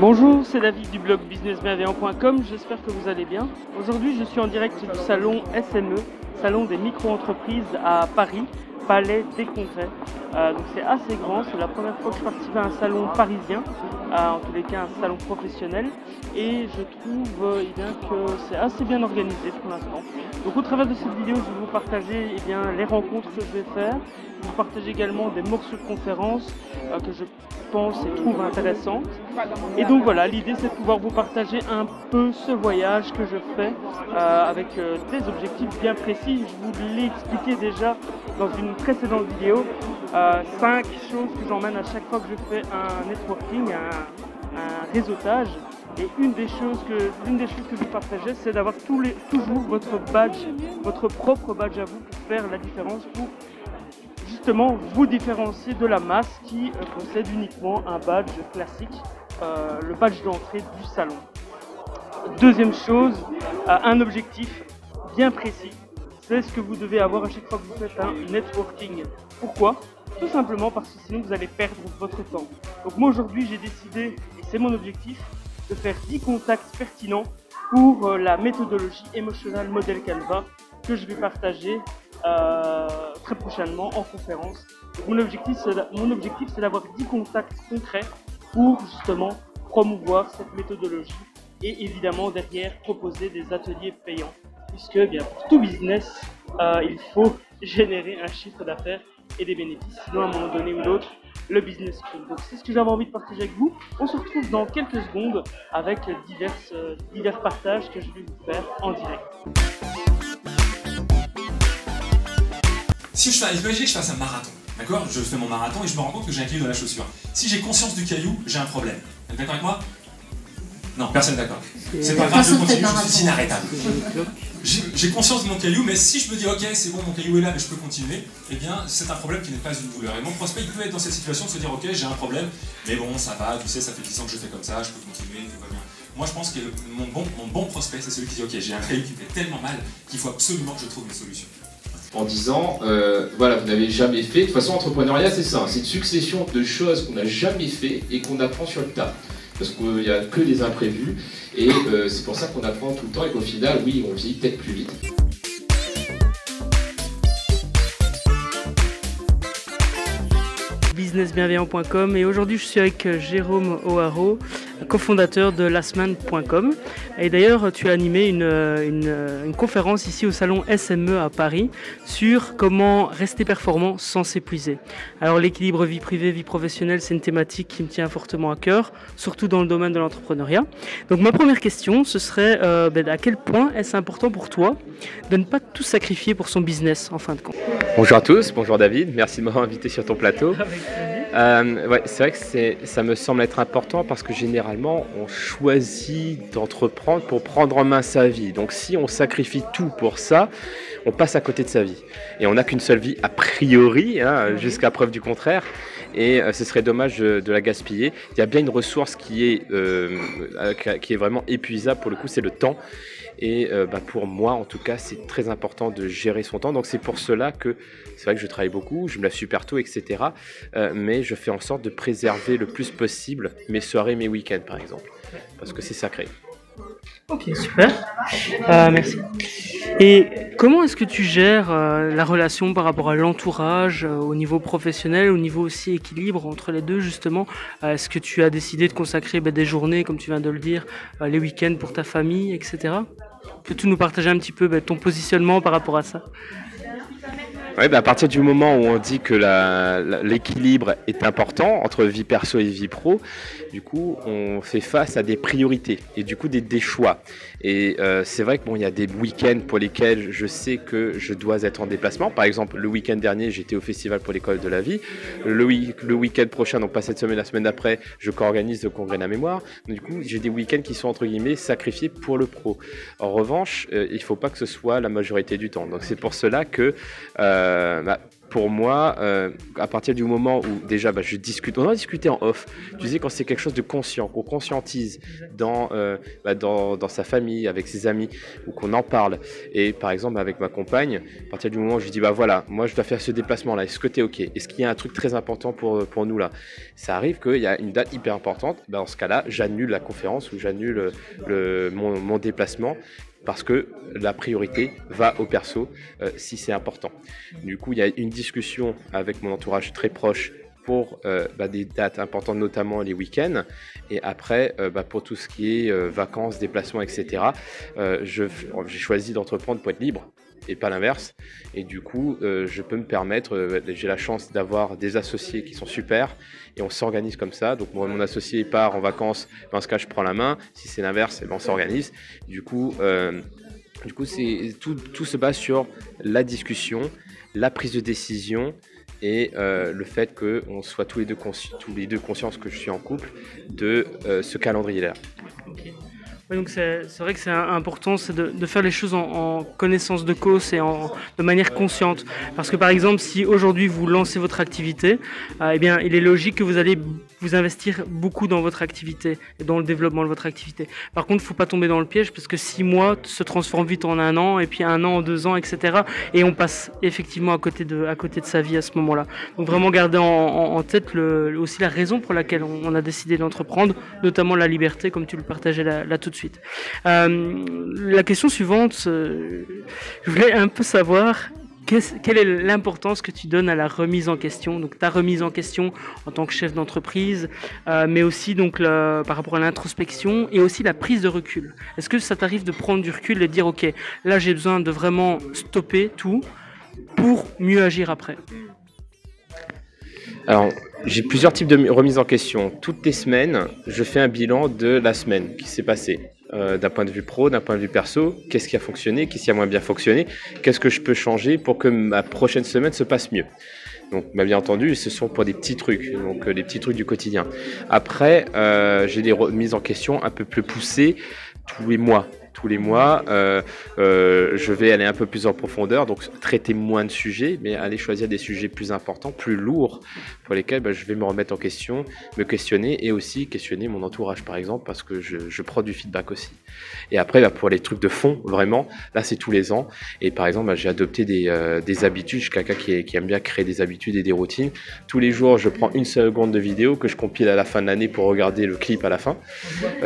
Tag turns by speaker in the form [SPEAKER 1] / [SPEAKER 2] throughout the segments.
[SPEAKER 1] Bonjour, c'est David du blog businessbienveillant.com, j'espère que vous allez bien. Aujourd'hui je suis en direct du salon SME, salon des micro-entreprises à Paris, Palais des Congrès. Euh, donc c'est assez grand, c'est la première fois que je participe à un salon parisien, euh, en tous les cas un salon professionnel, et je trouve euh, eh bien, que c'est assez bien organisé pour l'instant. Donc au travers de cette vidéo, je vais vous partager eh bien, les rencontres que je vais faire, vous partager également des morceaux de conférences que je pense et trouve intéressantes. Et donc voilà, l'idée c'est de pouvoir vous partager un peu ce voyage que je fais avec des objectifs bien précis. Je vous l'ai expliqué déjà dans une précédente vidéo. 5 choses que j'emmène à chaque fois que je fais un networking, un, réseautage. Et une des choses que, l'une des choses que je partageais, c'est d'avoir toujours votre badge, votre propre badge à vous pour faire la différence, pour justement vous différencier de la masse qui euh, possède uniquement un badge classique, euh, le badge d'entrée du salon. Deuxième chose, euh, un objectif bien précis, c'est ce que vous devez avoir à chaque fois que vous faites un networking. Pourquoi? Tout simplement parce que sinon vous allez perdre votre temps. Donc moi aujourd'hui j'ai décidé, et c'est mon objectif, de faire 10 contacts pertinents pour euh, la méthodologie Emotional Model Canva que je vais partager euh, très prochainement en conférence. mon objectif c'est d'avoir 10 contacts concrets pour justement promouvoir cette méthodologie et évidemment derrière proposer des ateliers payants puisque eh bien pour tout business euh, il faut générer un chiffre d'affaires et des bénéfices. Sinon, à un moment donné ou l'autre, le business. Donc, c'est ce que j'avais envie de partager avec vous. On se retrouve dans quelques secondes avec divers, euh, divers partages que je vais vous faire en direct.
[SPEAKER 2] Si je fais, imaginez que je fasse un marathon, d'accord? Je fais mon marathon et je me rends compte que j'ai un caillou dans la chaussure. Si j'ai conscience du caillou, j'ai un problème. Vous êtes d'accord avec moi? Non, personne d'accord. C'est pas grave, je continue, je suis inarrêtable j'ai conscience de mon caillou, mais si je me dis ok c'est bon mon caillou est là mais je peux continuer, eh bien c'est un problème qui n'est pas une douleur. Et mon prospect il peut être dans cette situation de se dire ok j'ai un problème, mais bon ça va, tu sais ça fait 10 ans que je fais comme ça, je peux continuer, tout va bien. Moi je pense que mon bon, prospect c'est celui qui dit ok j'ai un caillou qui fait tellement mal qu'il faut absolument que je trouve une solution.
[SPEAKER 3] En disant, euh, voilà, vous n'avez jamais fait. De toute façon, entrepreneuriat, c'est ça. C'est une succession de choses qu'on n'a jamais fait et qu'on apprend sur le tas parce qu'il n'y a que des imprévus, et euh, c'est pour ça qu'on apprend tout le temps et qu'au final, oui, on vit peut-être plus vite.
[SPEAKER 1] businessbienveillant.com et aujourd'hui je suis avec euh, Jérôme O'Haro, cofondateur de lasman.com. Et d'ailleurs, tu as animé une, une, une, conférence ici au salon SME à Paris sur comment rester performant sans s'épuiser. Alors l'équilibre vie privée, vie professionnelle, c'est une thématique qui me tient fortement à cœur, surtout dans le domaine de l'entrepreneuriat. Donc ma première question, ce serait euh, ben, à quel point est-ce important pour toi de ne pas tout sacrifier pour son business en fin de compte?
[SPEAKER 4] Bonjour à tous, bonjour David, merci de m'avoir invité sur ton plateau. Euh, ouais, c'est vrai que ça me semble être important parce que généralement, on choisit d'entreprendre pour prendre en main sa vie. Donc si on sacrifie tout pour ça, on passe à côté de sa vie. Et on n'a qu'une seule vie a priori, hein, jusqu'à preuve du contraire. Et euh, ce serait dommage de, la gaspiller. Il y a bien une ressource qui est, euh, qui est vraiment épuisable pour le coup, c'est le temps. Et euh, bah, pour moi, en tout cas, c'est très important de gérer son temps. Donc c'est pour cela que c'est vrai que je travaille beaucoup, je me lève super tôt, etc. Euh, mais je fais en sorte de préserver le plus possible mes soirées, mes week-ends, par exemple, parce que c'est sacré.
[SPEAKER 1] Ok, super. Euh, merci. Et comment est-ce que tu gères la relation par rapport à l'entourage, au niveau professionnel, au niveau aussi équilibre entre les deux, justement? Est-ce que tu as décidé de consacrer ben, des journées, comme tu viens de le dire, les week-ends pour ta famille, etc. Peux-tu nous partager un petit peu bah, ton positionnement par rapport à ça
[SPEAKER 4] oui, bah à partir du moment où on dit que l'équilibre est important entre vie perso et vie pro, du coup, on fait face à des priorités et du coup des, choix. Et euh, c'est vrai que bon, il y a des week-ends pour lesquels je sais que je dois être en déplacement. Par exemple, le week-end dernier, j'étais au festival pour l'école de la vie. Le, week-end prochain, donc pas cette semaine, la semaine d'après, je co-organise le congrès de la mémoire. du coup, j'ai des week-ends qui sont entre guillemets sacrifiés pour le pro. En revanche, euh, il faut pas que ce soit la majorité du temps. Donc c'est pour cela que euh, bah, pour moi, euh, à partir du moment où déjà bah, je discute, on va discuter en off. Tu sais, quand c'est quelque chose de conscient, qu'on conscientise dans, euh, bah, dans, dans, sa famille, avec ses amis, ou qu'on en parle. Et par exemple, avec ma compagne, à partir du moment où je dis, bah voilà, moi je dois faire ce déplacement-là, est-ce que tu es OK? Est-ce qu'il y a un truc très important pour, pour nous là? Ça arrive qu'il y a une date hyper importante, dans ce cas-là, j'annule la conférence ou j'annule le, mon, mon déplacement parce que la priorité va au perso euh, si c'est important. Du coup, il y a une discussion avec mon entourage très proche pour euh, bah, des dates importantes, notamment les week-ends. Et après, euh, bah, pour tout ce qui est vacances, déplacements, etc., j'ai choisi d'entreprendre pour être libre et pas l'inverse. Et du coup, je peux me permettre, j'ai la chance d'avoir des associés qui sont super et on s'organise comme ça. Donc moi, mon associé part en vacances, dans ce cas, je prends la main. Si c'est l'inverse, eh ben, on s'organise. Du coup, euh, du coup, tout, tout, se base sur la discussion, la prise de décision et euh, le fait qu'on soit tous les deux, tous deux conscients que je suis en couple de euh, ce calendrier-là.
[SPEAKER 1] Donc c'est vrai que c'est important c'est de, faire les choses en, connaissance de cause et en, de manière consciente. Parce que par exemple, si aujourd'hui vous lancez votre activité, euh, eh bien, il est logique que vous allez vous investir beaucoup dans votre activité et dans le développement de votre activité. Par contre, il ne faut pas tomber dans le piège parce que six mois se transforment vite en un an et puis un an en deux ans, etc. Et on passe effectivement à côté de, à côté de sa vie à ce moment-là. Donc vraiment garder en, tête aussi la raison pour laquelle on, on a décidé d'entreprendre, notamment la liberté, comme tu le partageais là, là tout de suite. Euh, la question suivante, euh, je voulais un peu savoir quelle est l'importance que tu donnes à la remise en question Donc ta remise en question en tant que chef d'entreprise, euh, mais aussi donc par rapport à l'introspection et aussi la prise de recul. Est-ce que ça t'arrive de prendre du recul et de dire ok, là j'ai besoin de vraiment stopper tout pour mieux agir après?
[SPEAKER 4] Alors j'ai plusieurs types de remise en question. Toutes les semaines, je fais un bilan de la semaine qui s'est passée. Euh, d'un point de vue pro, d'un point de vue perso, qu'est-ce qui a fonctionné, qu'est-ce qui a moins bien fonctionné, qu'est-ce que je peux changer pour que ma prochaine semaine se passe mieux. Donc, bah, bien entendu, ce sont pour des petits trucs, donc euh, les petits trucs du quotidien. Après, euh, j'ai des remises en question un peu plus poussées tous les mois tous les mois. Euh, euh, je vais aller un peu plus en profondeur, donc traiter moins de sujets, mais aller choisir des sujets plus importants, plus lourds, pour lesquels bah, je vais me remettre en question, me questionner et aussi questionner mon entourage, par exemple, parce que je, prends du feedback aussi. Et après, bah, pour les trucs de fond, vraiment, là, c'est tous les ans. Et par exemple, bah, j'ai adopté des, euh, des habitudes. Je suis quelqu'un qui, aime bien créer des habitudes et des routines. Tous les jours, je prends une seconde de vidéo que je compile à la fin de l'année pour regarder le clip à la fin.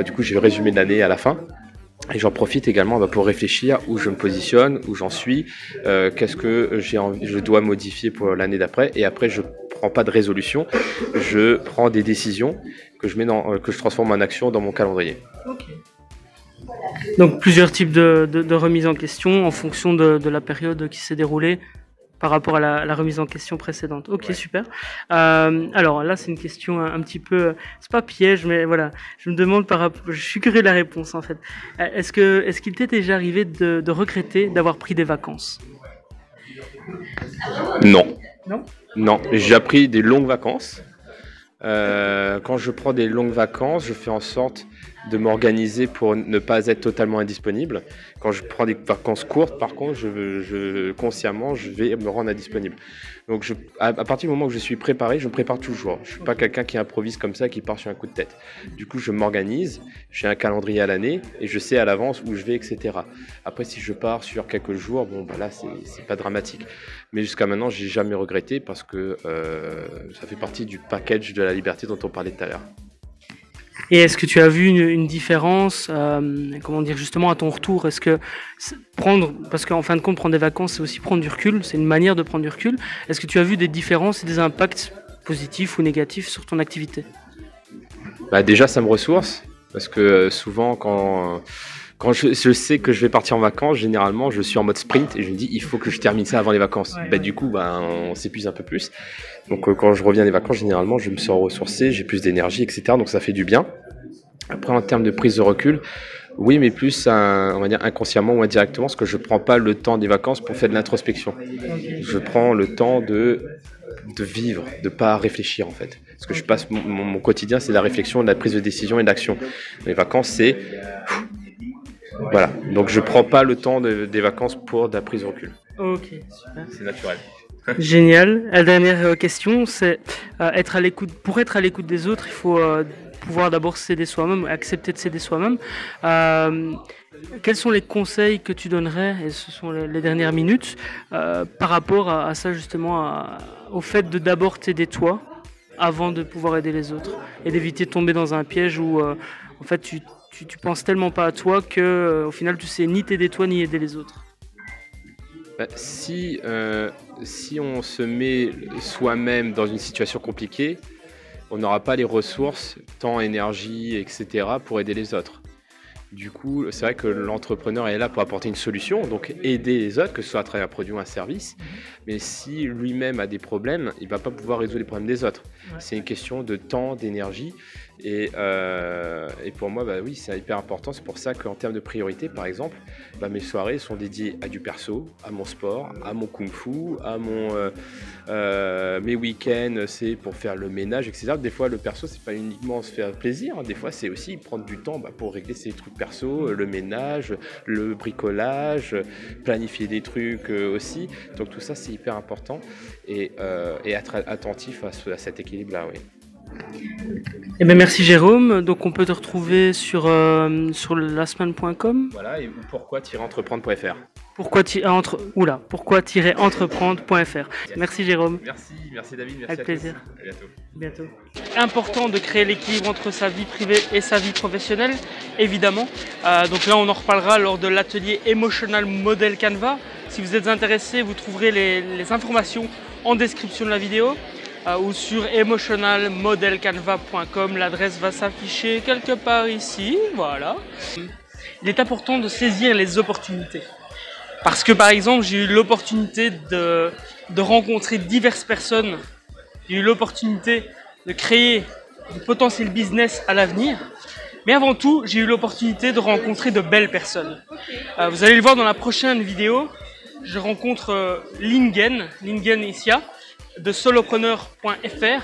[SPEAKER 4] Du coup, j'ai le résumé de l'année à la fin. Et j'en profite également bah, pour réfléchir où je me positionne, où j'en suis, euh, qu'est-ce que j'ai je dois modifier pour l'année d'après. Et après, je prends pas de résolution, je prends des décisions que je mets dans, euh, que je transforme en action dans mon calendrier.
[SPEAKER 1] Donc plusieurs types de, de, de remise en question en fonction de, de la période qui s'est déroulée par rapport à la, la, remise en question précédente. Ok, ouais. super. Euh, alors là, c'est une question un, un, petit peu, c'est pas piège, mais voilà, je me demande par rapport, je suis curieux de la réponse en fait. Est-ce que, est-ce qu'il t'est déjà arrivé de, de regretter d'avoir pris des vacances?
[SPEAKER 4] Non.
[SPEAKER 1] Non?
[SPEAKER 4] Non, j'ai pris des longues vacances. Euh, quand je prends des longues vacances, je fais en sorte de m'organiser pour ne pas être totalement indisponible. Quand je prends des vacances courtes, par contre, je, consciemment, je vais me rendre indisponible. Donc, à, partir du moment où je suis préparé, je me prépare toujours. Je suis pas quelqu'un qui improvise comme ça, qui part sur un coup de tête. Du coup, je m'organise, j'ai un calendrier à l'année et je sais à l'avance où je vais, etc. Après, si je pars sur quelques jours, bon, bah là, c'est pas dramatique. Mais jusqu'à maintenant, j'ai jamais regretté parce que euh, ça fait partie du package de la liberté dont on parlait tout à l'heure.
[SPEAKER 1] Et est-ce que tu as vu une, différence, euh, comment dire, justement à ton retour? Est-ce que prendre, parce qu'en fin de compte, prendre des vacances, c'est aussi prendre du recul, c'est une manière de prendre du recul. Est-ce que tu as vu des différences et des impacts positifs ou négatifs sur ton activité?
[SPEAKER 4] Bah Déjà, ça me ressource, parce que souvent, quand quand je, je, sais que je vais partir en vacances, généralement, je suis en mode sprint et je me dis, il faut que je termine ça avant les vacances. Ouais, bah, ouais. Du coup, bah, on s'épuise un peu plus. Donc, euh, quand je reviens des vacances, généralement, je me sens ressourcé, j'ai plus d'énergie, etc. Donc, ça fait du bien. Après, en termes de prise de recul, oui, mais plus, un, on va dire, inconsciemment ou indirectement, parce que je prends pas le temps des vacances pour faire de l'introspection. Je prends le temps de, de vivre, de pas réfléchir, en fait. Parce que je passe, mon, mon quotidien, c'est la réflexion, de la prise de décision et d'action. Les vacances, c'est voilà, donc je prends pas le temps de, des vacances pour de la prise de recul.
[SPEAKER 1] Ok, super.
[SPEAKER 4] C'est naturel.
[SPEAKER 1] Génial. La dernière question, c'est être à l'écoute. Pour être à l'écoute des autres, il faut pouvoir d'abord céder soi-même, accepter de céder soi-même. quels sont les conseils que tu donnerais, et ce sont les, dernières minutes, par rapport à, ça justement, au fait de d'abord t'aider toi avant de pouvoir aider les autres et d'éviter de tomber dans un piège où en fait tu tu, tu, penses tellement pas à toi que euh, au final tu sais ni t'aider toi ni aider les autres.
[SPEAKER 4] Bah, si, euh, si on se met soi-même dans une situation compliquée, on n'aura pas les ressources, temps, énergie, etc. pour aider les autres. Du coup, c'est vrai que l'entrepreneur est là pour apporter une solution, donc aider les autres, que ce soit à travers un produit ou un service. Mais si lui-même a des problèmes, il ne va pas pouvoir résoudre les problèmes des autres. C'est une question de temps, d'énergie. Euh, et, pour moi, bah oui, c'est hyper important. C'est pour ça qu'en termes de priorité, par exemple, bah, mes soirées sont dédiées à du perso, à mon sport, à mon kung-fu, à mon, euh, euh, mes week-ends, c'est pour faire le ménage, etc. Des fois, le perso, c'est pas uniquement se faire plaisir. Hein. Des fois, c'est aussi prendre du temps bah, pour régler ses trucs perso, le ménage, le bricolage, planifier des trucs aussi. Donc tout ça, c'est hyper important et, être attentif à, à cet équilibre-là, oui.
[SPEAKER 1] Eh ben merci Jérôme. Donc on peut te retrouver sur, euh, sur lasman.com.
[SPEAKER 4] Voilà, et pourquoi-entreprendre.fr.
[SPEAKER 1] Pourquoi entre oula, pourquoi-entreprendre.fr. Merci Jérôme.
[SPEAKER 4] Merci, merci David, merci
[SPEAKER 1] Avec plaisir.
[SPEAKER 4] À bientôt.
[SPEAKER 1] bientôt. Important de créer l'équilibre entre sa vie privée et sa vie professionnelle, évidemment. Euh, donc là, on en reparlera lors de l'atelier Emotional Model Canva. Si vous êtes intéressé, vous trouverez les, les informations en description de la vidéo. Ou sur emotionalmodelcanva.com. L'adresse va s'afficher quelque part ici, voilà. Il est important de saisir les opportunités. Parce que par exemple, j'ai eu l'opportunité de, de rencontrer diverses personnes. J'ai eu l'opportunité de créer de potentiel business à l'avenir. Mais avant tout, j'ai eu l'opportunité de rencontrer de belles personnes. Euh, vous allez le voir dans la prochaine vidéo. Je rencontre euh, Lingen, Lingen Isia, de solopreneur.fr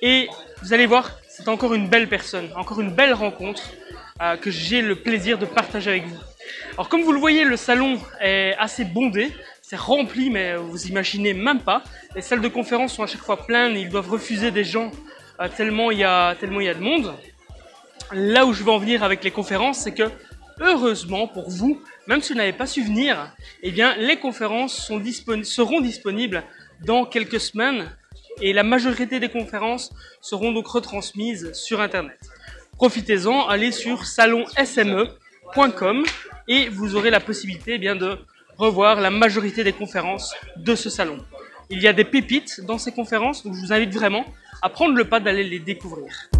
[SPEAKER 1] et vous allez voir, c'est encore une belle personne, encore une belle rencontre euh, que j'ai le plaisir de partager avec vous. Alors comme vous le voyez, le salon est assez bondé, c'est rempli, mais vous imaginez même pas. Les salles de conférence sont à chaque fois pleines, et ils doivent refuser des gens euh, tellement il y a tellement il y a de monde. Là où je veux en venir avec les conférences, c'est que heureusement pour vous, même si vous n'avez pas su venir, eh bien les conférences sont seront disponibles dans quelques semaines et la majorité des conférences seront donc retransmises sur Internet. Profitez-en, allez sur salonsme.com et vous aurez la possibilité eh bien, de revoir la majorité des conférences de ce salon. Il y a des pépites dans ces conférences, donc je vous invite vraiment à prendre le pas d'aller les découvrir.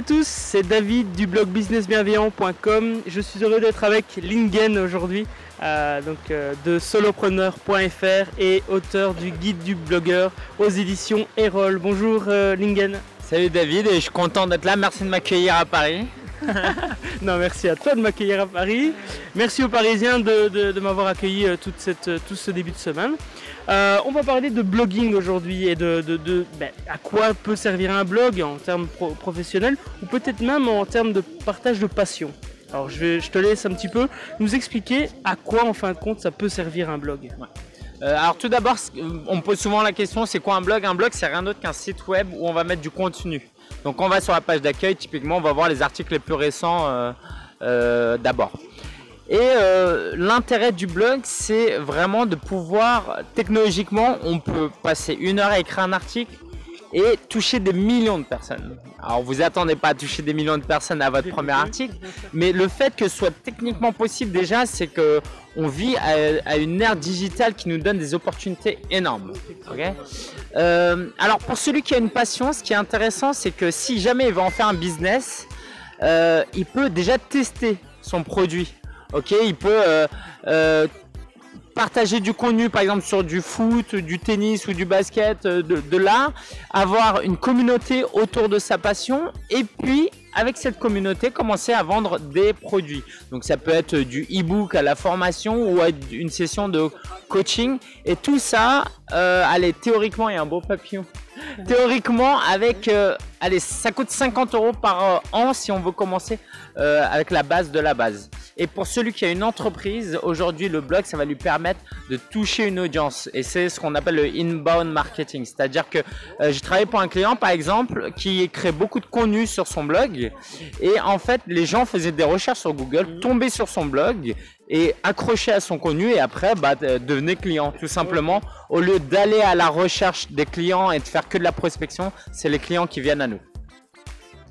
[SPEAKER 1] À tous, c'est David du blog businessbienveillant.com. Je suis heureux d'être avec Lingen aujourd'hui, euh, donc euh, de solopreneur.fr et auteur du guide du blogueur aux éditions Erol. Bonjour euh, Lingen.
[SPEAKER 5] Salut David et je suis content d'être là. Merci de m'accueillir à Paris.
[SPEAKER 1] non, merci à toi de m'accueillir à Paris. Merci aux Parisiens de, m'avoir accueilli toute cette, tout ce début de semaine. Euh, on va parler de blogging aujourd'hui et de, ben, à quoi peut servir un blog en termes professionnels ou peut-être même en termes de partage de passion. Alors je, te laisse un petit peu nous expliquer à quoi en fin de compte ça peut servir un blog.
[SPEAKER 5] Euh, alors tout d'abord, on me pose souvent la question, c'est quoi un blog? Un blog, c'est rien d'autre qu'un site web où on va mettre du contenu. Donc on va sur la page d'accueil, typiquement, on va voir les articles les plus récents euh, d'abord. Et euh, l'intérêt du blog, c'est vraiment de pouvoir, technologiquement, on peut passer une heure à écrire un article, et toucher des millions de personnes. Alors vous attendez pas à toucher des millions de personnes à votre premier article, mais le fait que ce soit techniquement possible déjà, c'est que on vit à, une ère digitale qui nous donne des opportunités énormes. Euh, alors pour celui qui a une passion, ce qui est intéressant, c'est que si jamais il veut en faire un business, euh, il peut déjà tester son produit. Ok, il peut euh, partager du contenu, par exemple sur du foot, du tennis ou du basket, euh, de, de l'art, avoir une communauté autour de sa passion et puis avec cette communauté commencer à vendre des produits. Donc ça peut être du e-book à la formation ou une session de coaching et tout ça, euh, allez théoriquement il y a un beau papillon. Théoriquement avec, euh, allez ça coûte 50 euros par an si on veut commencer avec la base de la base. Et pour celui qui a une entreprise, aujourd'hui, le blog, ça va lui permettre de toucher une audience. Et c'est ce qu'on appelle le inbound marketing. C'est-à-dire que euh, j'ai travaillé pour un client, par exemple, qui crée beaucoup de contenu sur son blog. Et en fait, les gens faisaient des recherches sur Google, tombaient sur son blog et accrochaient à son contenu et après bah, devenaient clients tout simplement. Au lieu d'aller à la recherche des clients et de faire que de la prospection, c'est les clients qui viennent à nous.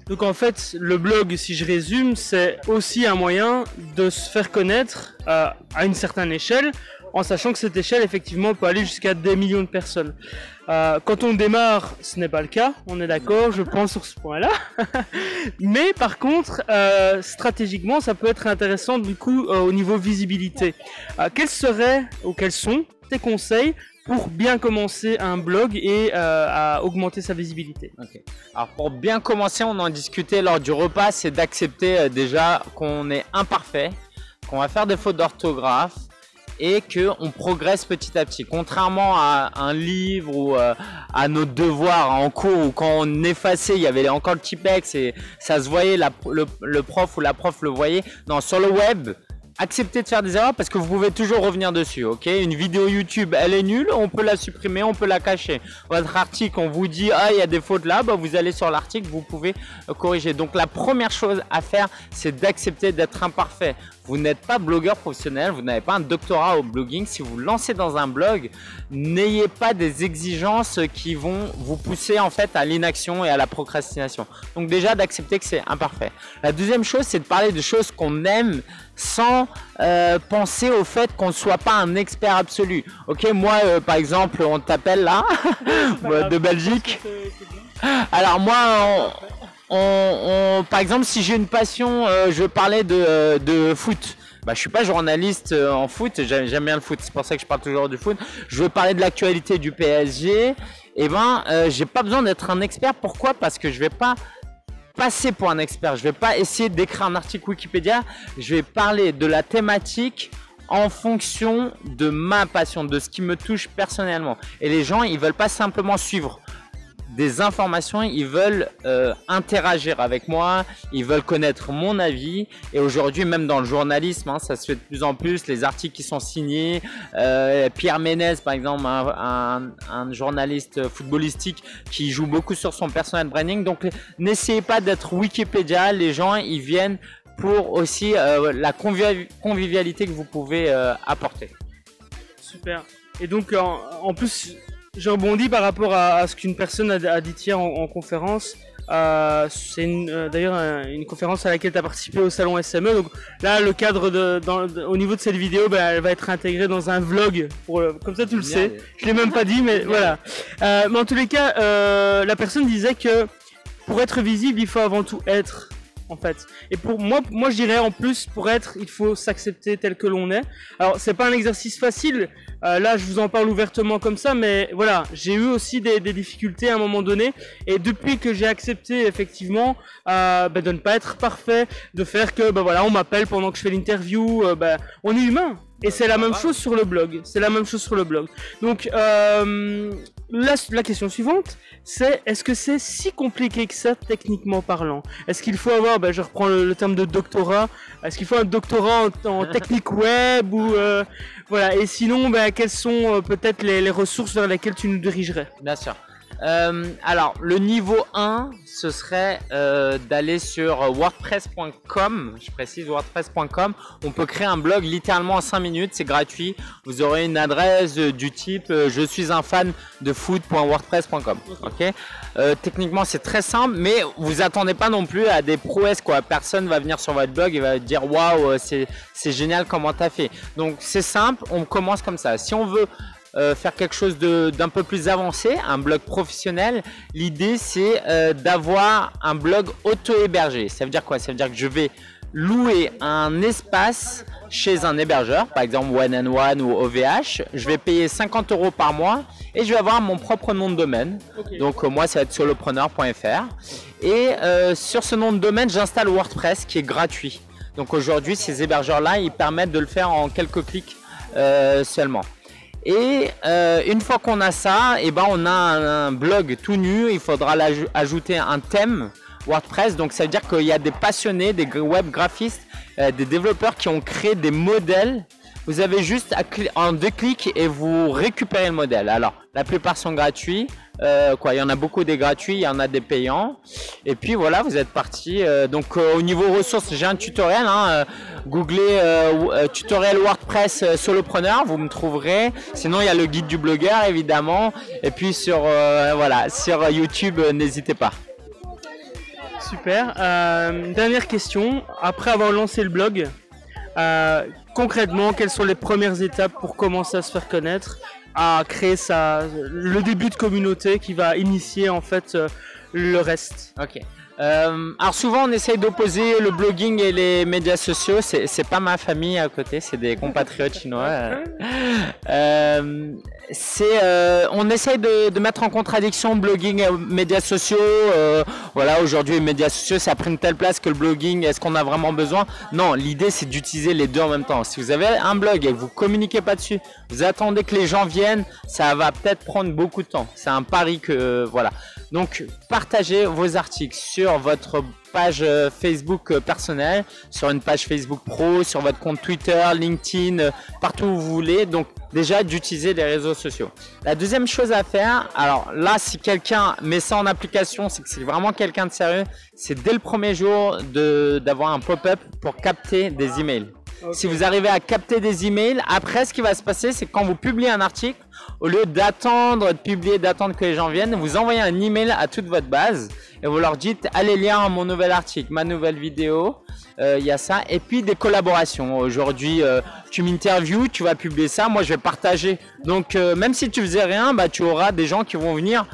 [SPEAKER 1] Donc en fait, le blog, si je résume, c'est aussi un moyen de se faire connaître euh, à une certaine échelle, en sachant que cette échelle, effectivement, peut aller jusqu'à des millions de personnes. Euh, quand on démarre, ce n'est pas le cas, on est d'accord, je pense sur ce point-là. Mais par contre, euh, stratégiquement, ça peut être intéressant du coup au niveau visibilité. quels seraient ou quels sont tes conseils pour bien commencer un blog et euh, à augmenter sa visibilité.
[SPEAKER 5] Alors pour bien commencer, on en discutait lors du repas, c'est d'accepter euh, déjà qu'on est imparfait, qu'on va faire des fautes d'orthographe et qu'on progresse petit à petit. Contrairement à un livre ou euh, à nos devoirs en cours où quand on effaçait, il y avait encore le typex et ça se voyait, le prof ou la prof le voyait. Non, sur le web, acceptez de faire des erreurs parce que vous pouvez toujours revenir dessus, ok? Une vidéo YouTube, elle est nulle, on peut la supprimer, on peut la cacher. Votre article, on vous dit, ah, il y a des fautes là, bah, vous allez sur l'article, vous pouvez euh, corriger. Donc la première chose à faire, c'est d'accepter d'être imparfait. Vous n'êtes pas blogueur professionnel, vous n'avez pas un doctorat au blogging. Si vous lancez dans un blog, n'ayez pas des exigences qui vont vous pousser en fait à l'inaction et à la procrastination. Donc déjà d'accepter que c'est imparfait. La deuxième chose, c'est de parler de choses qu'on aime sans euh, penser au fait qu'on ne soit pas un expert absolu. Ok, moi euh, par exemple, on t'appelle là de Belgique. Alors moi, on, par exemple, si j'ai une passion, euh, je parlais de, de foot. Bah, je suis pas journaliste euh, en foot, j'aime bien le foot, c'est pour ça que je parle toujours du foot. Je veux parler de l'actualité du PSG. Eh ben, euh, j'ai pas besoin d'être un expert. Pourquoi? Parce que je vais pas passer pour un expert. Je vais pas essayer d'écrire un article Wikipédia. Je vais parler de la thématique en fonction de ma passion, de ce qui me touche personnellement. Et les gens, ils veulent pas simplement suivre des informations, ils veulent euh, interagir avec moi, ils veulent connaître mon avis. Et aujourd'hui, même dans le journalisme, hein, ça se fait de plus en plus, les articles qui sont signés. Euh, Pierre Ménez, par exemple, un, journaliste footballistique qui joue beaucoup sur son personnel branding. Donc, n'essayez pas d'être Wikipédia. Les gens, ils viennent pour aussi euh, la convivialité que vous pouvez apporter.
[SPEAKER 1] Super. Et donc, en plus, je rebondis par rapport à, ce qu'une personne a, dit hier en, conférence. Euh, c'est euh, d'ailleurs une conférence à laquelle tu as participé au salon SME. Donc là, le cadre de, au niveau de cette vidéo, ben, elle va être intégrée dans un vlog. Pour, comme ça, tu le sais. Je l'ai même pas dit, mais voilà. Euh, mais en tous les cas, la personne disait que pour être visible, il faut avant tout être en fait. Et pour moi, moi je dirais en plus pour être, il faut s'accepter tel que l'on est. Alors c'est pas un exercice facile. Euh, là, je vous en parle ouvertement comme ça, mais voilà, j'ai eu aussi des, difficultés à un moment donné. Et depuis que j'ai accepté effectivement euh, ben, de ne pas être parfait, de faire que ben voilà, on m'appelle pendant que je fais l'interview, euh, ben, on est humain. Et c'est la même chose sur le blog. C'est la même chose sur le blog. Donc euh, la, la, question suivante, c'est est-ce que c'est si compliqué que ça techniquement parlant? Est-ce qu'il faut avoir, ben, je reprends le, terme de doctorat, est-ce qu'il faut un doctorat en, technique web ou euh, voilà. Et sinon, ben, quelles sont euh, peut-être les, les, ressources vers lesquelles tu nous dirigerais?
[SPEAKER 5] Bien sûr. Euh, alors, le niveau 1, ce serait euh, d'aller sur wordpress.com. Je précise wordpress.com. On peut créer un blog littéralement en 5 minutes. C'est gratuit. Vous aurez une adresse du type je suis un fan de foot.wordpress.com. Ok. techniquement, c'est très simple, mais vous attendez pas non plus à des prouesses. Quoi. Personne va venir sur votre blog et va dire waouh, c'est génial comment tu as fait. Donc, c'est simple. On commence comme ça. Si on veut euh, faire quelque chose d'un peu plus avancé, un blog professionnel, l'idée c'est euh, d'avoir un blog auto-hébergé. Ça veut dire quoi? Ça veut dire que je vais louer un espace chez un hébergeur, par exemple One and One ou OVH. Je vais payer 50 euros par mois et je vais avoir mon propre nom de domaine. Donc euh, moi, ça va être solopreneur.fr. Et sur ce nom de domaine, j'installe WordPress qui est gratuit. Donc aujourd'hui, ces hébergeurs-là, ils permettent de le faire en quelques clics seulement. Et euh, une fois qu'on a ça, et eh ben on a un, blog tout nu. Il faudra ajouter un thème WordPress. Donc ça veut dire qu'il y a des passionnés, des web graphistes, euh, des développeurs qui ont créé des modèles. Vous avez juste à en deux clics et vous récupérez le modèle. Alors la plupart sont gratuits. Euh, quoi, il y en a beaucoup des gratuits, il y en a des payants. Et puis voilà, vous êtes parti. Euh, donc euh, au niveau ressources, j'ai un tutoriel. Hein, googlez tutoriel WordPress solopreneur, vous me trouverez. Sinon, il y a le guide du blogueur évidemment. Et puis sur voilà, sur YouTube, n'hésitez pas.
[SPEAKER 1] Super. dernière question. Après avoir lancé le blog, concrètement, quelles sont les premières étapes pour commencer à se faire connaître? À créer sa, le début de communauté qui va initier en fait euh, le reste.
[SPEAKER 5] Ok. Euh, alors souvent on essaye d'opposer le blogging et les médias sociaux. C'est pas ma famille à côté, c'est des compatriotes chinois. Euh, c'est, euh, on essaye de, mettre en contradiction blogging et médias sociaux. Euh, voilà, aujourd'hui les médias sociaux ça a une telle place que le blogging, est-ce qu'on a vraiment besoin? Non, l'idée c'est d'utiliser les deux en même temps. Si vous avez un blog et que vous communiquez pas dessus, vous attendez que les gens viennent, ça va peut-être prendre beaucoup de temps. C'est un pari que voilà. Donc partagez vos articles sur votre page euh, Facebook euh, personnelle, sur une page Facebook pro, sur votre compte Twitter, LinkedIn, euh, partout où vous voulez. Donc déjà d'utiliser les réseaux sociaux. La deuxième chose à faire, alors là si quelqu'un met ça en application, c'est que c'est vraiment quelqu'un de sérieux, c'est dès le premier jour d'avoir un pop-up pour capter des emails. Si vous arrivez à capter des emails, après ce qui va se passer, c'est quand vous publiez un article, au lieu d'attendre de publier, d'attendre que les gens viennent, vous envoyez un email à toute votre base et vous leur dites allez lire mon nouvel article, ma nouvelle vidéo. Euh, il y a ça et puis des collaborations. Aujourd'hui, euh, tu m'interviews, tu vas publier ça, moi je vais partager. Donc euh, même si tu faisais rien, bah tu auras des gens qui vont venir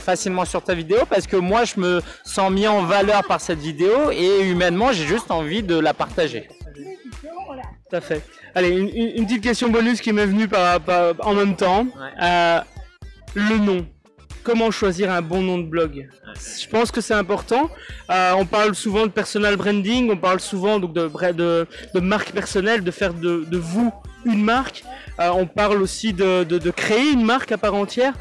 [SPEAKER 5] facilement sur ta vidéo parce que moi je me sens mis en valeur par cette vidéo et humainement j'ai juste envie de la partager.
[SPEAKER 1] Tout à fait. Allez, une, petite question bonus qui m'est venue par, en même temps. Euh, le nom. Comment choisir un bon nom de blog? Je pense que c'est important. Euh, on parle souvent de personal branding, on parle souvent donc de, de, de marque personnelle, de faire de, vous une marque. Euh, on parle aussi de, créer une marque à part entière.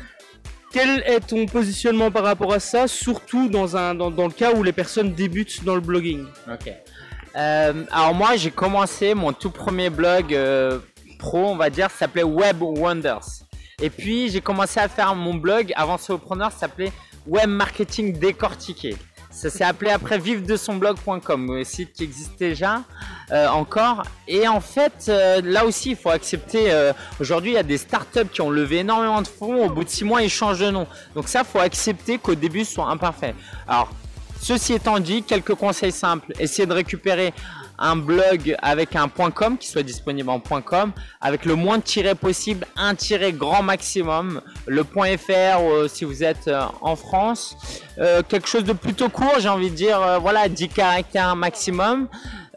[SPEAKER 1] Quel est ton positionnement par rapport à ça, surtout dans, un, dans, dans le cas où les personnes débutent dans le blogging?
[SPEAKER 5] Ok. Euh, alors moi j'ai commencé mon tout premier blog euh, pro, on va dire, s'appelait Web Wonders. Et puis j'ai commencé à faire mon blog avant Solopreneur, s'appelait Web Marketing Décortiqué. Ça s'est appelé après vive de son blog.com, un site qui existe déjà euh, encore. Et en fait, là aussi, il faut accepter. Aujourd'hui, il y a des startups qui ont levé énormément de fonds. Au bout de six mois, ils changent de nom. Donc ça, faut accepter qu'au début, ce soit imparfait. Alors, Ceci étant dit, quelques conseils simples. Essayez de récupérer un blog avec un .com qui soit disponible en .com avec le moins de tirés possible, un tiré grand maximum, le .fr euh, si vous êtes euh, en France, euh, quelque chose de plutôt court, j'ai envie de dire voilà 10 caractères maximum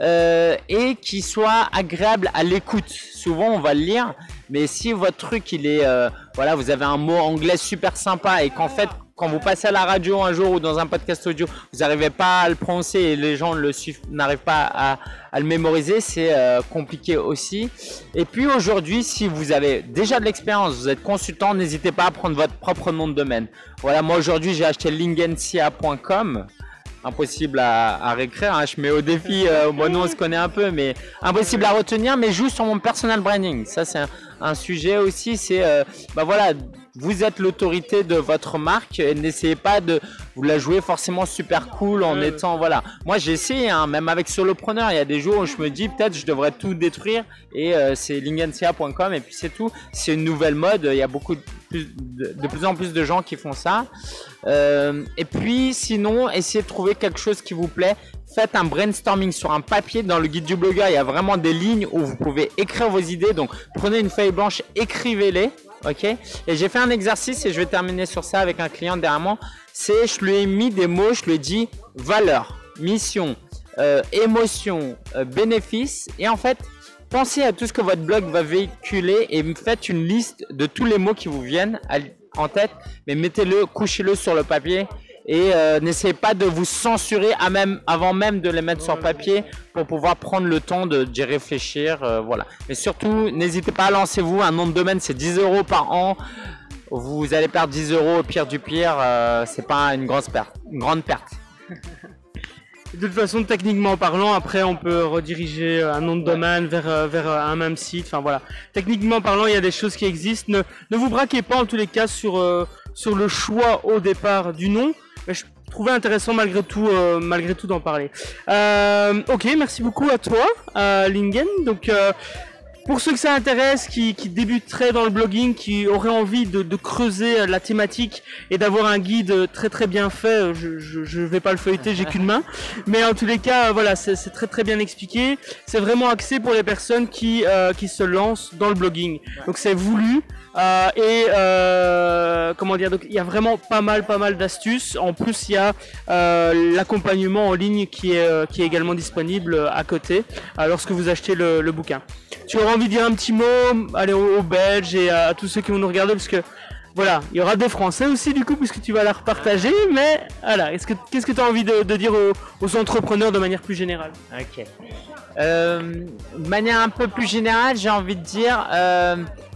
[SPEAKER 5] et qui soit agréable à l'écoute. Souvent on va le lire, mais si votre truc il est voilà, vous avez un mot anglais super sympa et qu'en fait quand vous passez à la radio un jour ou dans un podcast audio, vous n'arrivez pas à le prononcer et les gens n'arrivent pas à, le mémoriser, c'est euh, compliqué aussi. Et puis aujourd'hui, si vous avez déjà de l'expérience, vous êtes consultant, n'hésitez pas à prendre votre propre nom de domaine. Voilà, moi aujourd'hui j'ai acheté lingensia.com impossible à, réécrire. Hein. Je mets au défi, euh, nous on se connaît un peu, mais impossible à retenir, mais juste sur mon personal branding. Ça c'est un, sujet aussi, c'est, euh, bah voilà, vous êtes l'autorité de votre marque et n'essayez pas de vous la jouer forcément super cool en étant voilà. Moi j'ai essayé hein, même avec solopreneur, il y a des jours où je me dis peut-être je devrais tout détruire et euh, c'est lingenca.com et puis c'est tout. C'est une nouvelle mode, il y a beaucoup de plus, de, plus en plus de gens qui font ça. Euh, et puis sinon, essayez de trouver quelque chose qui vous plaît. Faites un brainstorming sur un papier. Dans le guide du blogueur, il y a vraiment des lignes où vous pouvez écrire vos idées. Donc prenez une feuille blanche, écrivez-les ok? Et j'ai fait un exercice et je vais terminer sur ça avec un client derrière moi. C'est, je lui ai mis des mots, je lui ai dit valeur, mission, euh, émotion, euh, bénéfice. Et en fait, pensez à tout ce que votre blog va véhiculer et faites une liste de tous les mots qui vous viennent en tête, mais mettez-le, couchez-le sur le papier et euh, n'essayez pas de vous censurer à même, avant même de les mettre sur papier pour pouvoir prendre le temps d'y réfléchir. Euh, voilà. Mais surtout, n'hésitez pas à lancer vous un nom de domaine, c'est 10 euros par an. Vous allez perdre 10 euros au pire du pire, euh, c'est pas une grosse perte, une grande perte.
[SPEAKER 1] De toute façon, techniquement parlant, après, on peut rediriger un nom de domaine vers, vers un même site. Enfin voilà. Techniquement parlant, il y a des choses qui existent. Ne, ne vous braquez pas en tous les cas sur, sur le choix au départ du nom je trouvais intéressant malgré tout, euh, malgré tout d'en parler. Euh, ok, merci beaucoup à toi, euh, Lingen. Donc pour ceux que ça intéresse, qui, qui débuteraient dans le blogging, qui auraient envie de, creuser la thématique et d'avoir un guide très très bien fait, je, je, je vais pas le feuilleter, j'ai qu'une main. Mais en tous les cas, voilà, c'est très très bien expliqué. C'est vraiment axé pour les personnes qui, qui se lancent dans le blogging. Donc c'est voulu. Euh, et euh, comment dire, donc il y a vraiment pas mal, pas mal d'astuces. En plus, il y a euh, l'accompagnement en ligne qui est, qui est également disponible à côté lorsque vous achetez le, bouquin. Tu auras envie de dire un petit mot, allez aux, Belges et à, tous ceux qui vont nous regarder parce que voilà, il y aura des Français aussi du coup puisque tu vas la repartager, mais voilà, est-ce que qu'est-ce que tu as envie de, dire aux, entrepreneurs de manière plus générale?
[SPEAKER 5] Ok. de manière un peu plus générale, j'ai envie de dire,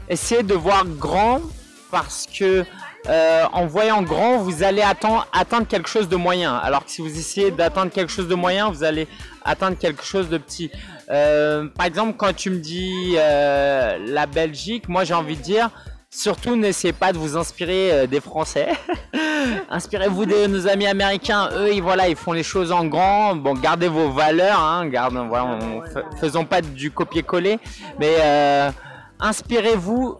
[SPEAKER 5] essayez de voir grand parce que euh, en voyant grand, vous allez atteindre, quelque chose de moyen. Alors que si vous essayez d'atteindre quelque chose de moyen, vous allez atteindre quelque chose de petit. Euh, par exemple, quand tu me dis euh, la Belgique, moi j'ai envie de dire, surtout n'essayez pas de vous inspirer des Français. Inspirez-vous de nos amis américains. Eux, ils, voilà, ils font les choses en grand. Bon, gardez vos valeurs. Hein, voilà, faisons pas du copier-coller. Mais inspirez-vous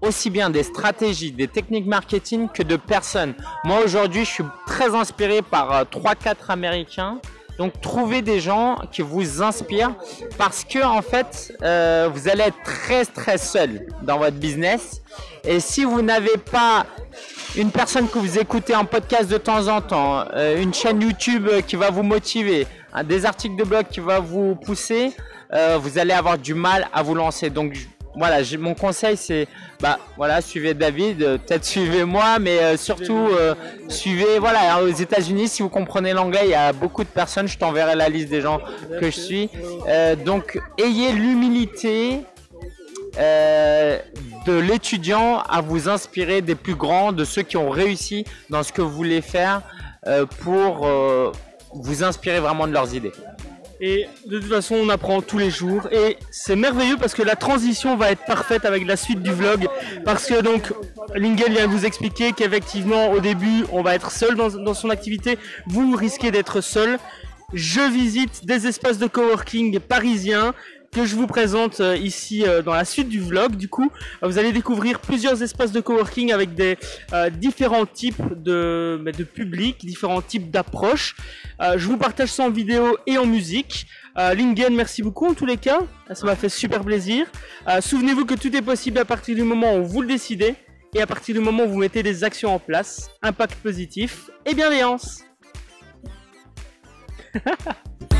[SPEAKER 5] aussi bien des stratégies, des techniques marketing que de personnes. Moi aujourd'hui, je suis très inspiré par 3-4 euh, Américains. Donc trouvez des gens qui vous inspirent parce que en fait, euh, vous allez être très très seul dans votre business. Et si vous n'avez pas une personne que vous écoutez en podcast de temps en temps, euh, une chaîne YouTube qui va vous motiver, des articles de blog qui va vous pousser, vous allez avoir du mal à vous lancer. Donc voilà, mon conseil c'est, bah voilà, suivez David, euh, peut-être suivez moi, mais euh, surtout euh, suivez, voilà, aux États-Unis, si vous comprenez l'anglais, il y a beaucoup de personnes, je t'enverrai la liste des gens que je suis. donc, ayez l'humilité de l'étudiant à vous inspirer des plus grands, de ceux qui ont réussi dans ce que vous voulez faire pour vous inspirer vraiment de leurs idées.
[SPEAKER 1] Et de toute façon, on apprend tous les jours. Et c'est merveilleux parce que la transition va être parfaite avec la suite du vlog. Parce que donc, Lingel vient vous expliquer qu'effectivement, au début, on va être seul dans, dans son activité. Vous risquez d'être seul. Je visite des espaces de coworking parisiens que je vous présente euh, ici euh, dans la suite du vlog. Du coup, vous allez découvrir plusieurs espaces de coworking avec des euh, différents types de, de publics, différents types d'approches. je vous partage ça en vidéo et en musique. Lingen, merci beaucoup en tous les cas. Ça m'a fait super plaisir. Souvenez-vous que tout est possible à partir du moment où vous le décidez et à partir du moment où vous mettez des actions en place. Impact positif et bienveillance.